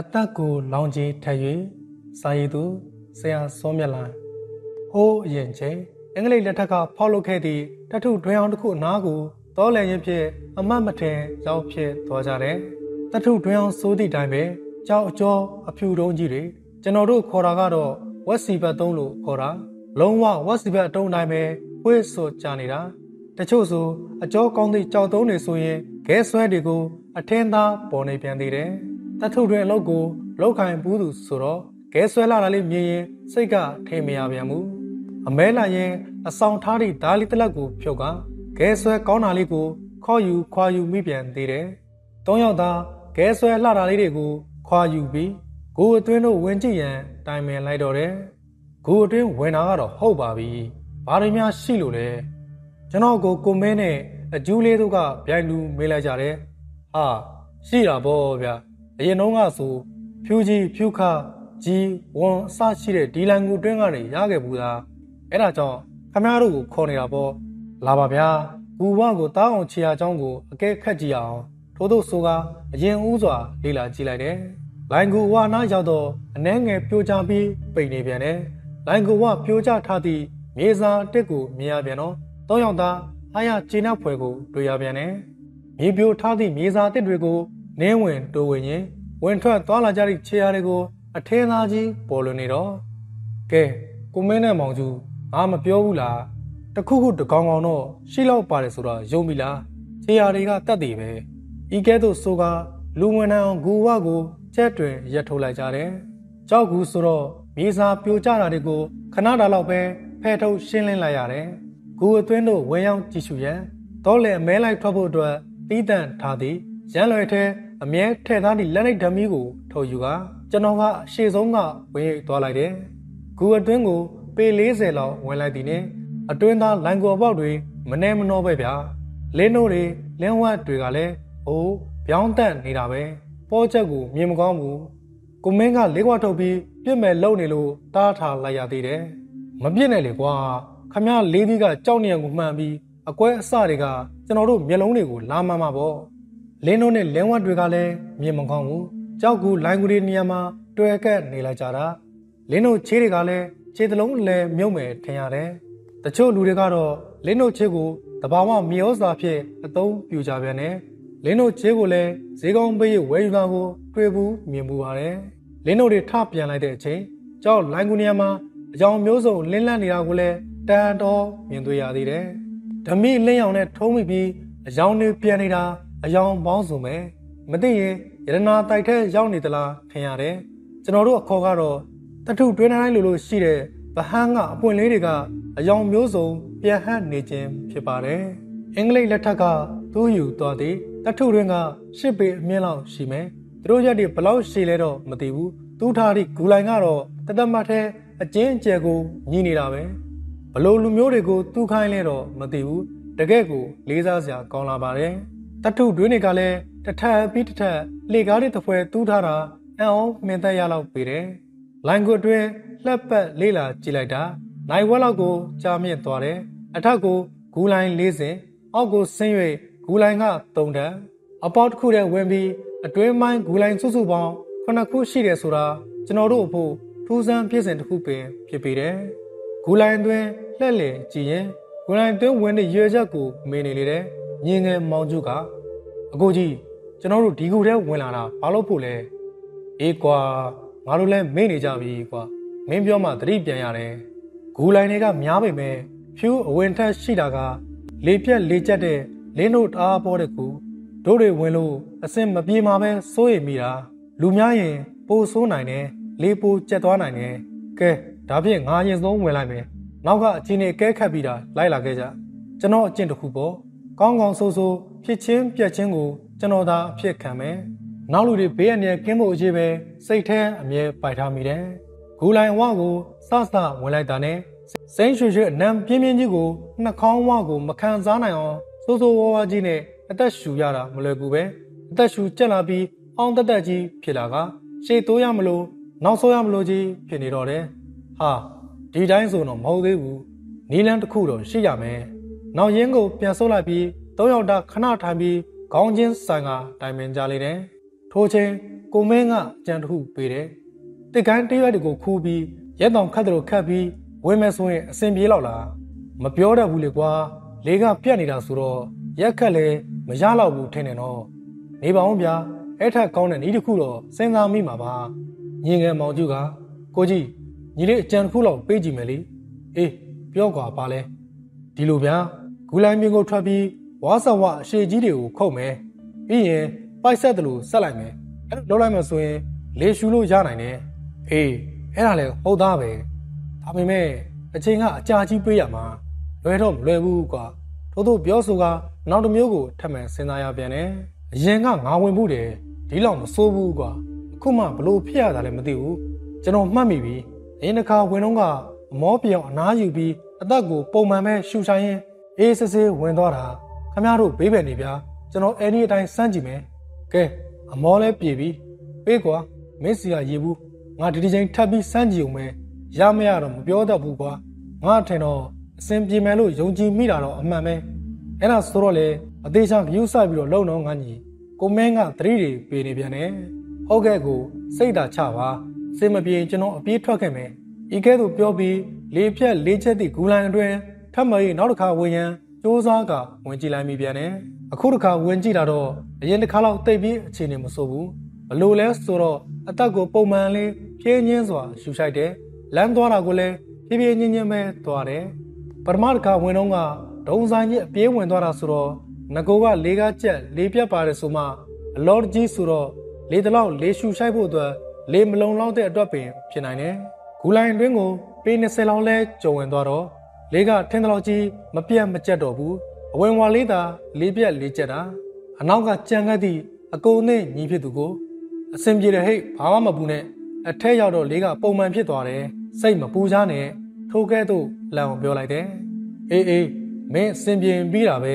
အသက်ကိုလောင်ကြီးထက်၍စာရည်သူဆရာစောမြတ်လိုင်းဟိုးအရင်ချိန်အင်္ဂလိပ်လက်ထက်ကဖောက်လုပ်ခဲ့သည့်တထုဒွေအောင်တစ်ခုအနားကိုတောလည်ရင်ဖြင့်အမတ်မထင်ရောက်ဖြစ်သွားကြတယ်တထုဒွေအောင်စိုးသည့်တိုင်းပဲကြောက်အကျော်အဖြူတုံးကြီးတွေကျွန်တော်တို့ခေါ်တာကတော့ဝက်စီဘတ်သုံးလို့ခေါ်တာလုံးဝဝက်စီဘတ်အတုံးတိုင်းပဲဝှေ့ဆိုကြနေတာတချို့ဆိုအကျော်ကောင်းသည့်ကြောက်သုံးတွေဆိုရင်ဂဲဆွဲတွေကိုအထင်းသားပေါ်နေပြန်သေးတယ် တထုတွင်အလုပ်ကိုလောက်ခိုင်ဘူးသူဆိုတော့ဂဲဆွဲလာတာလေးမြင်ရင်စိတ်ကထိမရပြန်ဘူးအမဲလာရင်အဆောင်ထားသည့်ဓာလီတလက်ကိုဖြုတ်ကဂဲဆွဲကောင်းတာလေးကိုခေါ်ယူခွာယူမိပြန်သေးတယ်။သုံးယောက်သားဂဲဆွဲလှတာလေးတွေကိုခွာယူပြီးဂူအတွင်းတို့ဝင်ကြည့်ရန်တိုင်ပင်လိုက်တော့တယ်။ဂူအတွင်းဝင်တာကတော့ဟုတ်ပါပြီ။ဘာတွေများရှိလို့လဲ။ကျွန်တော်ကိုကိုမဲနဲ့အကျူးလေးတို့ကဗျိုင်လူမေးလိုက်ကြတယ်။ဟာရှိတာပေါ့ဗျာ။ အရင်တုန်းကဆိုဖြူကြီးဖြူခကြီးဝန်အစရှိတဲ့ဒီလန်ကူတွင်းကနေရခဲ့ဘူးသားအဲ့ဒါကြောင့်ခမားတို့ကိုခေါ်နေတာပေါ့လာပါဗျာဘူဝကိုတားအောင်ခြေရာချောင်းကိုအကဲခတ်ကြည့်အောင်ထို့သို့ဆိုကအရင်ဦးစွာလေ့လာကြည့်လိုက်တယ်လိုင်ကူဝါနာရောက်တော့အနှဲငယ်ပြိုချပြီးပိန်နေပြန်တယ်လိုင်ကူဝပြိုချထားသည့်မြေစာတစ်ကိုမြင်ရပြန်တော့သုံးယောက်သားအားရခြေနှက်ဖွယ်ကိုတွေ့ရပြန်တယ်မြေပြိုထားသည့်မြေစာတစ်တွေကို နင်းဝင်တိုးဝင်ရင်ဝင်ထွက်သွားလာကြသည့်ခြေရာတွေကိုအထင်းသားကြီးပေါ်လွင်နေတော့ကဲကိုမင်းနဲ့မောင်ကျူငါမပြောဘူးလားတခုခုတကောင်ကောင်တော့ရှိလောက်ပါတယ်ဆိုတော့ယုံပြီလားခြေရာတွေကတတ်တယ်ပဲဤကဲ့သို့ဆိုကလူဝင်နှံအောင်ဂူဝကိုချက်တွင်ရက်ထုတ်လိုက်ကြတယ်ကြောက်ကူဆိုတော့မြေစာပြိုကျတာတွေကိုခဏတာလောက်ပဲဖဲထုတ်ရှင်းလင်းလိုက်ရတယ်ဂူအတွင်းတို့ဝင်းရောက်ကြည့်ရှုရန်တော့လေမဲလိုက်ထွက်ဖို့အတွက်တီးတန့်ထားသည် ရန်လွယ်ထဲအမြဲထဲ့သားသည့်လက်လိုက်ဓမီကိုထုတ်ယူကကျွန်တော်ကအရှိဆုံးကဝင်းရိပ်သွားလိုက်တယ်ဂူအတွင်းကိုပေ40လောက်ဝင်လိုက်သည်နဲ့အတွင်းသားလိုင်ကိုပေါက်တွေမနှဲမနှောပဲဗျာလင်းတို့တွေလင်းဝတ်တွေကလည်းအိုးပြောင်းတက်နေတာပဲပေါ်ချက်ကိုမြင်မကောင်းဘူးကိုမင်းကလေးခွာထုတ်ပြီးပြစ်မဲ့လုံနေလို့တားထားလိုက်ရသေးတယ်မပြစ်နဲ့လေကွာခမရလေးသီးကကြောက်နေရကိုမှန်ပြီးအကွဲအစတွေကကျွန်တော်တို့မျက်လုံးတွေကိုလာမှမှာပေါ့ လင်းတို့နဲ့လင်းဝတ်တွေကလည်းမြင်မကောင်းဘူးကြောက်ကူလိုင်ကူတွေနေရာမှာတွေ့ကက်နေလိုက်ကြတာလင်းတို့ချေးတွေကလည်းခြေသလုံးလည်းမြုပ်မယ်ထင်ရတယ်။တချို့လူတွေကတော့လင်းတို့ခြေကိုတဘာဝမြေဩဇာဖြင့်အသုံးပြုကြပြန်တယ်။လင်းတို့ခြေကိုလည်းဈေးကောင်းပေးရဝယ်ယူတာကိုတွေ့ဘူးမြင်ဘူးပါတယ်။လင်းတို့တွေထပြန်လိုက်တဲ့အချိန်ကြောက်လိုင်းကူနီယာမှာအကြောင်းမျိုးစုံလင်းလန့်နေတာကိုလည်းတန်တော်မြင်တွေ့ရသေးတယ်။ဓမိလင်းရောင်နဲ့ထုံးမိပြီးအကြောင်းတွေပြန်နေတာ အယောင်ပေါင်းစုံပဲ။မသိရင်ရတနာတိုက်ထဲရောက်နေသလားထင်ရတယ်။ကျွန်တော်တို့အခေါ်ကတော့တထုတွင်းတိုင်းလိုလိုရှိတဲ့ဗဟန်းကအပွင့်လေးတွေကအယောင်မျိုးစုံပြန်ဟပ်နေခြင်းဖြစ်ပါတယ်။အင်္ဂလိပ်လက်ထက်ကသူ့ယူသွားသည်တထုတွင်းကရှစ်ပေအမြင့်လောက်ရှိမယ်။သူတို့ရက်တွေဘလောက်ရှိလဲတော့မသိဘူး။သူ့ထားသည့်ဂူလိုင်ကတော့တသက်မထဲအကျဉ်းအကျယ်ကိုညီးနေတာပဲ။ဘလို့လူမျိုးတွေကိုသူ့ခိုင်းလဲတော့မသိဘူး။တကယ့်ကိုလေးစားစရာကောင်းလာပါတယ်။ တထုတွင်းတွေကလည်းတစ်ထပ်ပြီးတစ်ထပ်လေကားတွေတစ်ဖွဲတူးထားတာအံ့ဩမင်သက်ရလောက်ပေတယ်။လိုင်ကိုအတွင်းလှက်ပတ်လေးလာကြည့်လိုက်တာနိုင်ဝက်လောက်ကိုကြာမြင့်သွားတယ်။အထက်ကိုဂူလိုင်း၄စင်အောက်ကိုဆင်း၍ဂူလိုင်းက၃တန်းအပေါက်တစ်ခုတည်းဝင်ပြီးအတွင်းပိုင်းဂူလိုင်းစုစုပေါင်းခုနှစ်ခုရှိတယ်ဆိုတာကျွန်တော်တို့အဖို့ထူးဆန်းပြည့်စင်တစ်ခုပင်ဖြစ်ပေတယ်။ဂူလိုင်းတွင်လှက်လည်ကြည့်ရင်ဂူလိုင်းတွင်ဝင်တဲ့ရွေချက်ကိုမေးနေလေတယ်။ ညင်ငယ်မောင်ကျုကအကိုကြီးကျွန်တော်တို့ဒီကူထဲဝင်လာတာဘာလို့ဖို့လဲအေးကွာငါတို့လည်းမေ့နေကြပြီကွာမင်းပြောမှသတိပြန်ရတယ်ဂူလိုင်းတွေကများပေမဲ့ဖြူအဝင်ထက်ရှိတာက လေပြက်လေကျက်တဲ့လင်းတို့တအားပေါ်တဲ့ကူတို့တွေဝင်လို့အစင်မပြေမှာပဲစိုးရိမ်မိတာလူများရင်ပိုဆိုးနိုင်တယ်လေပိုကျက်သွားနိုင်တယ်ကဲဒါဖြင့်ငါရင်ဆုံးဝင်လိုက်မယ်နောက်ကအချင်းနေကဲခတ်ပြီးတာလိုက်လာခဲ့ကြကျွန်တော်အကျင့်တစ်ခုပေါ့ ကောင်းကောင်းဆိုးဆိုးဖြစ်ချင်းပြက်ချင်းကိုကျွန်တော်သာအဖြစ်ခံမယ်နောက်လူတွေဘေးအန္တရာယ်ကင်းဖို့အရေးပဲစိတ်ထဲအမြဲပိုက်ထားမိတယ်ဂူလိုင်ဝကိုစစဝင်လိုက်တာနဲ့စိမ့်ရွှေရွှေအနံပြင်းပြင်းကြီးကိုနှာခေါင်းဝကိုမခံစားနိုင်အောင်စိုးစိုးဝါးဝါးကြီးနဲ့အသက်ရှူရတာမလွယ်ကူပဲအသက်ရှူကျက်လာပြီးအောင်တက်တက်ကြီးဖြစ်လာကရှေ့တိုးရမလို့နောက်ဆိုးရမလို့ကြီးဖြစ်နေတော့တယ်ဟာဒီတိုင်းဆိုတော့မဟုတ်သေးဘူးနီလန်းတစ်ခုတော့ရှိရမယ် နောက်ရင်းကိုပြန်ဆုပ်လိုက်ပြီးသုံးယောက်တာခဏထိုင်ပြီးခေါင်းချင်းဆိုင်ကတိုင်ပင်ကြလေတယ်ထိုချိန်ကိုမင်းကအကြံတစ်ခုပေးတယ်တစ်ကိုင်းတရွက်တွေကိုခူးပြီးရက်တောင်ခတ်တယ်လို့ခတ်ပြီးဝင်မယ်ဆိုရင်အဆင်ပြေတော့လားမပြောတတ်ဘူးလေကွာလေးကပြက်နေတာဆိုတော့ရက်ခက်လဲမရတော့ဘူးထင်တယ်နော်နေပါအောင်ဗျာအဲ့ထက်ကောင်းတဲ့ဤတစ်ခုတော့စဉ်းစားမိမှာပါညင်ငယ်မောင်ကျူကကိုကြီးညီလေးအကြံတစ်ခုလောက်ပေးကြည့်မယ်လေအေးပြောကွာပါလဲဒီလိုဗျာ ဂူလိုင်းမြင်ကိုထွက်ပြီးဝါဆဝအရှိကြီးတွေကိုခုတ်မယ်ပြီးရင်ပိုက်ဆက်တယ်လို့ဆက်လိုက်မယ်အဲ့လိုလုပ်လိုက်မှဆိုရင်လေရှူလို့ရနိုင်တယ်အေးအဲ့ဒါလည်းဟုတ်သားပဲဒါပေမဲ့အချိန်ကအကြာကြီးပေးရမှာလွယ်တော့မလွယ်ဘူးကွာထို့သောပြောဆိုကနောက်တစ်မျိုးကိုထပ်မံစဉ်းစားရပြန်တယ်အရင်ကငါဝင်မှုတယ်ဒီလောက်မစိုးဘူးကွာအခုမှဘလို့ဖြစ်ရတာလည်းမသိဘူးကျွန်တော်မှတ်မိပြီအရင်တစ်ခါဝင်တော့ကအမောပြောင်အနားယူပြီးအသက်ကိုပုံမှန်ပဲရှူဆိုင်ရင် အေးစစ်စစ်ဝင်သွားတာခမရတို့ဘေးပဲနေဗျာကျွန်တော်အဲ့ဒီအတိုင်းစမ်းကြည့်မယ်ကဲအမောလဲပြေပြီပေးကွာမင်းစီကရေဘူးငါဒီဒီချိန်ထပ်ပြီးစမ်းကြည့်ုံပဲရမရတော့မပြောတတ်ဘူးကွာငါထင်တော့အစင်ပြေမယ်လို့ယုံကြည်မိတာတော့အမှန်ပဲအဲ့ဒါဆိုတော့လေအသေးချာဂယူးဆိုင်ပြီးတော့လုံတော့ငါညီကိုမင်းကသတိတွေပေးနေပြန်တယ်ဟုတ်ကဲ့ကိုစိတ်သာချပါစင်မပြေကျွန်တော်အပြေးထွက်ခဲ့မယ်ဤကဲ့သို့ပြောပြီးလေဖြက်လေးချက်သည့်ဂူလိုင်းအတွင်း ထပ်မရီနောက်တစ်ခါဝင်ရန်စူးစမ်းကဝင်ကြည့်လိုက်မိပြန်တယ်အခုတစ်ခါဝင်ကြည့်တာတော့အရင်တစ်ခါလောက်တိတ်ပြီးအခြေအနေမဆိုးဘူးဘလို့လဲဆိုတော့အသက်ကိုပုံမှန်လေးဖြင်းချင်းစွာရှူရှိုက်တယ်လမ်းသွားတာကိုလည်းဖြည်းဖြည်းချင်းချင်းပဲသွားတယ်ပထမတစ်ခါဝင်တော့ကဒုံဆိုင်ကြီးအပြေးဝင်သွားတာဆိုတော့ငကိုကလေးကားကျက်လေးပြတ်ပါတယ်ဆိုမှအလော်ကြီးဆိုတော့လေးတလောက်လေးရှူရှိုက်ဖို့အတွက်လေးမလုံလောက်တဲ့အတွက်ပင်ဖြစ်နိုင်တယ်ဂူလိုင်းတွင်းကိုပေ20လောက်လဲကြုံဝင်သွားတော့ လေးကထင်းတလောက်ကြီးမပြတ်မကျက်တော့ဘူးအဝင်ဝါလေးသာလေးပြက်လေးကျက်တာအနောက်ကကြံကတ်သည့်အကုန်နဲ့ညီဖြစ်သူကိုအစင်ပြေတဲ့ဟိတ်ဘာမှမပူနဲ့အထက်ရောက်တော့လေးကပုံမှန်ဖြစ်သွားတယ်စိတ်မပူချားနဲ့ထိုးကဲ့သို့လန်အောင်ပြောလိုက်တယ်အေးအေးမင်းစင်ပြေပြီးတာပဲ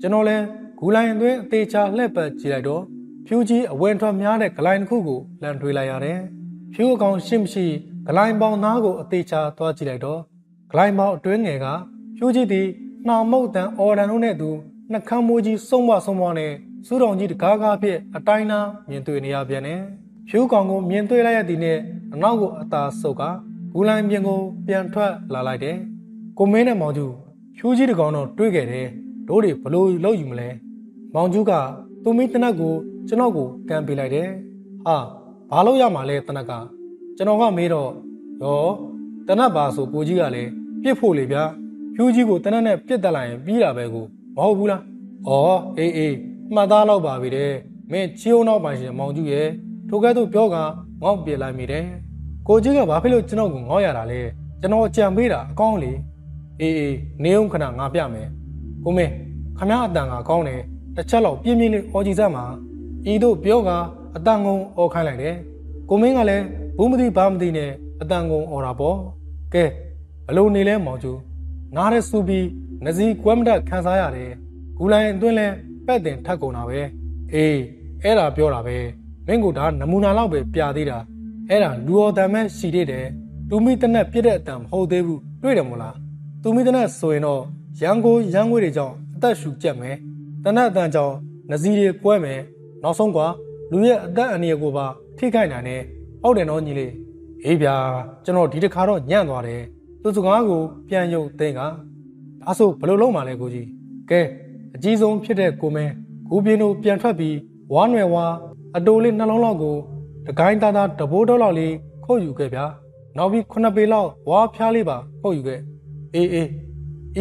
ကျွန်တော်လဲဂူလိုင်းအတွင်းအသေးချာလှည့်ပတ်ကြည့်လိုက်တော့ဖြူကြီးအဝင်ထွက်များတဲ့ဂလိုင်းတစ်ခုကိုလန်ထွေးလိုက်ရတယ်ဖြူအကောင်ရှင်းမရှိဂလိုင်းပေါင်သားကိုအသေးချာသွားကြည့်လိုက်တော့ ဂလိုင်းပေါင်အတွင်းငယ်ကဖြူကြီးသည်နှောင်မုတ်တန်အော်ဒန်တို့နဲ့သူနှကမ်းမိုးကြီးစုံမစုံမနဲ့စူးတော်ကြီးတကားကားဖြင့်အတိုင်းနာမြင်တွေ့နေရပြန်တယ်ဖြူကောင်ကိုမြင်တွေ့လိုက်ရသည်နဲ့အနောက်ကိုအသာဆုပ်ကဂူလိုင်းပြင်ကိုပြန်ထွက်လာလိုက်တယ်ကိုမင်းနဲ့မောင်ကျူဖြူကြီးတကောင်တော့တွေးခဲ့တယ်တို့တွေဘလို့လောက်ယူမလဲမောင်ကျူကသူမိတနက်ကိုကျွန်တော်ကိုကန်ပေးလိုက်တယ်ဟာဘာလို့ရမှာလဲတနက်ကကျွန်တော်ကမေးတော့ရော တနက်ပါဆိုကိုကြီးကလည်းပြစ်ဖို့လေဗျာဖြူကြီးကိုတနက်နဲ့ပြစ်တက်လိုက်ရင်ပြီးတာပဲကိုမဟုတ်ဘူးလားဩအေးအေးမှတ်သားတော့ပါပြီတဲ့မင်းချီအောင်တော့ပိုင်ရှင်မောင်ကျူရဲ့ထိုကဲ့သို့ပြောကငေါ့ပြလိုက်မိတယ်ကိုကြီးကဘာဖြစ်လို့ကျွန်တော်ကိုငေါ့ရတာလဲကျွန်တော်ကြံပေးတာအကောင်းလေအေးအေးနေအောင်ခဏငါပြမယ်ကိုမင်းခမရအတန်ကကောင်းတယ်တစ်ချက်လောက်ပြင်းပြင်းလေးအော်ကြည့်စမ်းပါဤတို့ပြောကအတန်ကုန်အော်ခိုင်းလိုက်တယ်ကိုမင်းကလည်းဘူးမသိဘာမသိနဲ့အတန်ကုန်အော်တာပေါ့ ကဲဘလို့နေလဲမောင်ကျူနားရဲစူပြီးနစီကွမ်မတ်ခန်းစားရတယ်ဂူလိုင်းအတွင်းလဲပဲ့တင်ထက်ကုန်တာပဲအေးအဲ့ဒါပြောတာပဲမင်းကဒါနမူနာလောက်ပဲပြသေးတာအဲ့ဒါလူတော်တန်မဲ့ရှိသေးတယ်သူမိတနက်ပြစ်တဲ့အတန်မဟုတ်သေးဘူးတွေ့တယ်မို့လားသူမိတနက်ဆိုရင်တော့ရန်ကိုရန်ငွေတွေကြောင့်အသက်ရှူကျက်မယ်တနက်အတန်ကြောင့်နစီတွေကွဲမယ်နောက်ဆုံးကလူရဲ့အသက်အန္တရာယ်ကိုပါထိခိုက်နိုင်တယ်ဟုတ်တယ်နော်ညီလေး အေးဗျာကျွန်တော်ဒီတစ်ခါတော့ညံ့သွားတယ်သူစကားကိုပြန်ယုံသိန်းကဒါဆိုဘယ်လိုလုပ်မှလဲကိုကြီးကဲအကြီးဆုံးဖြစ်တဲ့ကိုမဲဂူပြင်းတို့ပြန်ထွက်ပြီးဝါနွယ်ဝါအတိုးလေးနှလုံးလောက်ကိုတကိုင်းသားသားတဘိုးတော့လောက်လေးခုတ်ယူခဲ့ဗျာနောက်ပြီးခုနှစ်ပေလောက်ဝါဖျားလေးပါခုတ်ယူခဲ့အေးအေး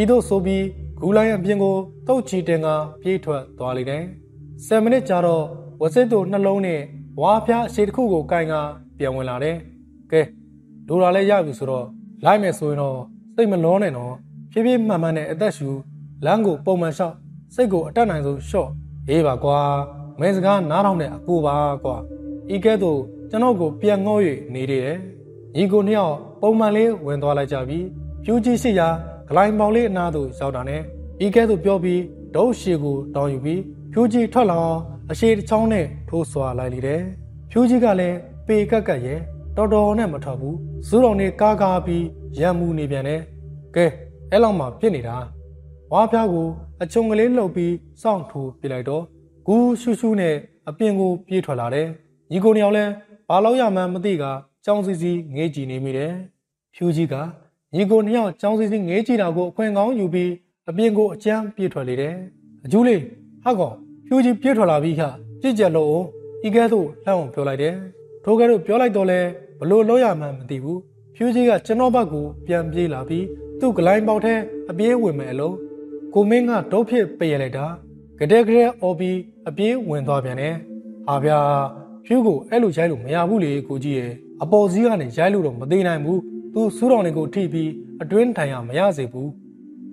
ဤတို့ဆိုပြီးဂူလိုင်းအပြင်ကိုတုတ်ချီတင်ကပြေးထွက်သွားလိုက်တယ်10မိနစ်ကြာတော့ဝစစ်တို့နှလုံးနဲ့ဝါဖျားအရှိတစ်ခုကိုကင်ကပြန်ဝင်လာတယ် ကဲဒိုရာလည်းရပြီဆိုတော့လိုက်မယ်ဆိုရင်တော့စိတ်မလောနဲ့နော်ဖြည်းဖြည်းမှန်မှန်နဲ့အသက်ရှူလမ်းကိုပုံမှန်လျှောက်စိတ်ကိုအတက်နိုင်ဆုံးလျှော့အေးပါကွာမဲစကားနားထောင်တဲ့အကူပါကွာဤကဲ့သို့ကျွန်တော်ကိုပြန်ငေါ့၍နေတယ်ညီကိုနှစ်ယောက်ပုံမှန်လေးဝင်သွားလိုက်ကြပြီဖြူကြီးရှိရာဂလိုင်းပေါင်လေးအနားသို့ရောက်တာနဲ့ဤကဲ့သို့ပြောပြီးဒုတ်ရှည်ကိုတောင်းယူပြီးဖြူကြီးထွက်လာအောင်အရှိတစ်ချောင်းနဲ့ထိုးဆွာလိုက်လေတယ်ဖြူကြီးကလည်းပေကက်ကက်ရဲ့ တော်တော်နဲ့မထွက်ဘူးဇူးတော်နေကားကားပြီးရံမှုနေပြန်တယ်ကဲအဲ့လောက်မှပြစ်နေတာဝါဖျားကိုအချုံကလေးလှုပ်ပြီးစောင့်ထိုးပြလိုက်တော့ဂူးရှူးရှူးနဲ့အပြင်ကိုပြေးထွက်လာတယ်ညီကိုနှစ်ယောက်လည်းဘာလို့ရမှန်းမသိကကြောင်စီစီငေးကြည့်နေမိတယ်ဖြူကြီးကညီကိုနှစ်ယောက်ကြောင်စီစီငေးကြည့်တာကိုအခွင့်ကောင်းယူပြီးအပြင်ကိုအကျန်းပြေးထွက်လေတယ်အကျူးလေးဟာကောင်ဖြူကြီးပြေးထွက်လာပြီဟာကြည့်ကြလို့ဤကဲသို့လှမ်းအောင်ပြောလိုက်တယ်ထိုကဲတော့ပြောလိုက်တော့လဲ ဘလို့လို့ရမှန်းမသိဘူးဖြူကြီးကကျွန်တော်ဘက်ကိုပြန်ပြေးလာပြီးသူ့ဂလိုင်းပေါက်ထဲအပြေးဝင်မဲ့အလုံးကိုမင်းကတုတ်ဖြစ်ပေးရလိုက်တာကတဲ့ကတဲ့အော်ပြီးအပြေးဝင်သွားပြန်တယ်ဟာဗျာဖြူကိုအဲ့လိုရိုက်လို့မရဘူးလေကိုကြီးရဲ့အပေါ်စည်းကနေရိုက်လို့တော့မသေးနိုင်ဘူးသူစူးတော်တွေကိုထိပြီးအတွင်းထိုင်ရမရစေဘူး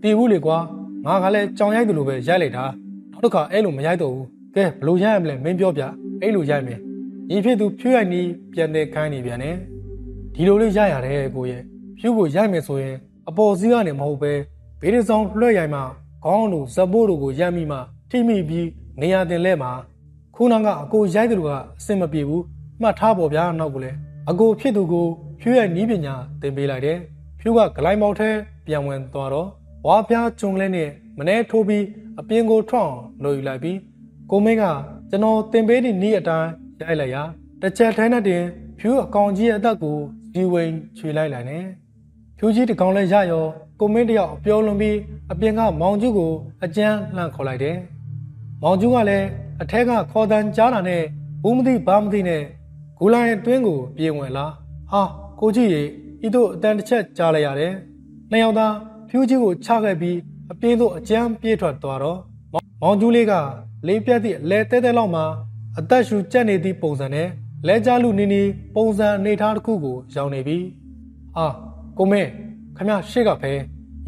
တည်ဘူးလေကွာငါကလည်းကြောင်ရိုက်တယ်လို့ပဲရိုက်လိုက်တာနောက်တစ်ခါအဲ့လိုမရိုက်တော့ဘူးကဲဘလို့ရိုက်ရမလဲမင်းပြောပြအဲ့လိုရိုက်မယ် ညီဖြစ်သူဖြူရိုက်နီးပြန်တဲ့ခိုင်းနေပြန်တယ်ဒီလိုလေးရိုက်ရတယ်ကိုရဲ့ဖြူကိုရိုက်မယ်ဆိုရင်အပေါ်စည်းကနေမဟုတ်ပဲဘေးရဆောင်လွှဲရိုက်မှခေါင်းတို့ဇပိုးတို့ကိုရိုက်မိမှထိမိပြီးနေရာတင်လဲမှာခုနကအကိုရိုက်တယ်လို့ကအဆင်မပြေဘူးမှတ်ထားပေါ်ဗျာနောက်ကလည်းအကိုဖြစ်သူကိုဖြူရဲ့နီးပညာသင်ပေးလိုက်တယ်ဖြူကဂလိုင်းမောက်ထဲပြန်ဝင်သွားတော့ဝါပြားကျုံလဲနဲ့မနှဲထိုးပြီးအပြင်ကိုထွအောင်လို့ယူလိုက်ပြီးကိုမင်းကကျွန်တော်တင်ပေးသည့်နီးအတိုင်း ရိုက်လိုက်ရာတစ်ချက်ထိုင်းနဲ့တင်ဖြူအကောင်ကြီးရဲ့အသက်ကိုဇီဝိန်ချွေလိုက်လိုက်နဲ့ဖြူကြီးတကောင်လဲရရောကိုမင်းတယောက်အပြောလွန်ပြီးအပြင်ကမောင်ကျူးကိုအကျန်းလှန့်ခေါ်လိုက်တယ်မောင်ကျူးကလည်းအထက်ကခေါ်တန်းကြားတာနဲ့ဘူးမသိဘာမသိနဲ့ဂူလိုင်းအတွင်းကိုပြေးဝင်လာဟာကိုကြီးရေဤတို့အတန်တစ်ချက်ကြားလိုက်ရတယ်နှစ်ယောက်သားဖြူကြီးကိုချခဲ့ပြီးအပြင်းသို့အကျန်းပြေးထွက်သွားတော့မောင်ကျူးလေးကလေးပြက်သည့်အလဲတဲတဲလောက်မှာ အသက်ရှူကြက်နေသည့်ပုံစံနဲ့လဲကြလူနီနီပုံစံအနေထားတစ်ခုကိုရောင်နေပြီဟာကိုမင်းခမရှေ့ကဖဲ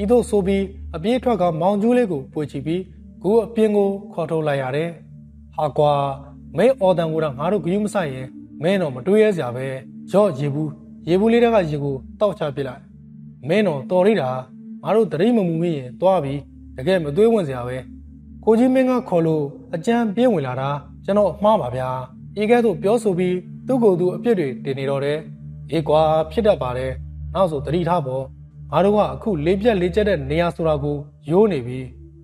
ဤသို့ဆိုပြီးအပြေးထွက်ကမောင်ကျူးလေးကိုပွေချပြီးကိုအပြင်ကိုခေါ်ထုတ်လိုက်ရတယ်ဟာကွာမင်းအော်တန်ကိုတော့ငါတို့ဂယုမဆိုင်ရင်မင်းတော့မတွေးရစရာပဲရော့ရေဘူးရေဘူးလေးတကရေကိုတောက်ချပစ်လိုက်မင်းတော့တော်ရတာငါတို့တရိမမူမင်းရင်သွားပြီတကယ်မသွေးဝင်စရာပဲကိုကြီးမင်းကခေါ်လို့အကြံပြေးဝင်လာတာ ကျွန်တော်မှားပါဗျာအေကဲဆိုပြောဆိုပြီးသူ့ကိုယ်သူအပြစ်တွေတင်နေတော့တယ်အေးကွာဖြစ်တတ်ပါတယ်နောက်ဆိုတတိထားပေါ့ငါတို့ကအခုလေးပြက်လေးကျက်တဲ့နေရာဆိုတာကိုရိုးနေပြီ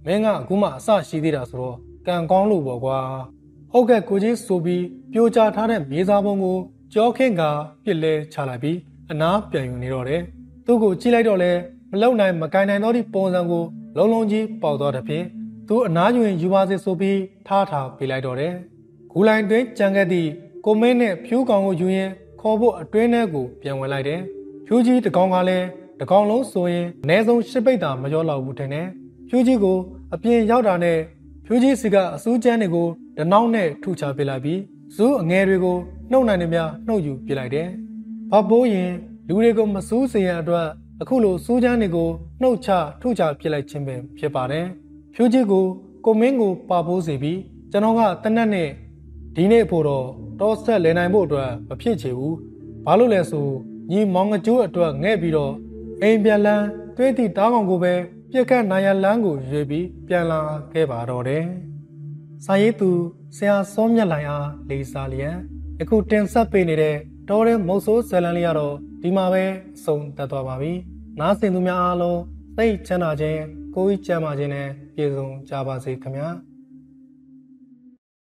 မင်းကအခုမှအစရှိသေးတာဆိုတော့ကံကောင်းလို့ပေါ့ကွာဟုတ်ကဲ့ကိုကြီးဆိုပြီးပြိုကျထားတဲ့မြေစာပုံကိုကြောခင်းကပြစ်လဲချလိုက်ပြီးအနားပြန်ယူနေတော့တယ်သူ့ကိုကြည့်လိုက်တော့လဲမလုံနိုင်မကင်နိုင်တော့ဒီပုံစံကိုလုံးလုံးကြီးပေါက်သွားတဲ့ဖြင့်သူအနားယူရင်ယူပါစေဆိုပြီးထားထားပေးလိုက်တော့တယ် ဂူလိုင်တွင်ကြံခဲ့သည့်ကိုမင်းနဲ့ဖြူးကောင်ကိုယူရင်ခေါ်ဖို့အတွင်းထဲကိုပြန်ဝင်လိုက်တယ်ဖြူးကြီးတကောင်ကလည်းတကောင်လုံးဆိုရင်အနည်းဆုံးရှစ်ပိတ်တာမရောလောက်ဘူးထင်တယ်ဖြူးကြီးကိုအပြင်ရောက်တာနဲ့ဖြူးကြီးစီကအစူးကျန်းတွေကိုတနောက်နဲ့ထုချပစ်လိုက်ပြီးဇူးအငယ်တွေကိုနှုတ်နိုင်နေများနှုတ်ယူပစ်လိုက်တယ်။ဘာပိုးရင်လူတွေကိုမစူးစေရန်အတွက်အခုလိုစူးချမ်းတွေကိုနှုတ်ချထုချပစ်လိုက်ခြင်းပဲဖြစ်ပါတယ်။ဖြူးကြီးကိုကိုမင်းကိုပါပိုးစေပြီးကျွန်တော်ကတနက်နဲ့ ဒီနေ့ဖို့တော့တောဆက်လဲနိုင်ဖို့အတွက်မဖြစ်ချေဘူး။ဘာလို့လဲဆိုညီမောင်ငကျိုးအတွက်ငဲ့ပြီးတော့အိမ်ပြန်လန်းတွေးသည့်တားကောင်ကိုပဲပြက်ကတ်နိုင်ရလန်းကိုရွေပြီးပြန်လာခဲ့ပါတော့တယ်။စာရေးသူဆရာစောမြတ်လိုင်အားလေးစားလျက်ယခုတင်ဆက်ပေးနေတဲ့တောရဲမုတ်ဆိုးဇလန်လေးကတော့ဒီမှာပဲအဆုံးသတ်သွားပါပြီ။နားဆင်သူများအားလုံးသိချမ်းသာခြင်းကိုယ်ကြီးကျမ်းမာခြင်းနဲ့ပြည့်စုံကြပါစေခင်ဗျာ။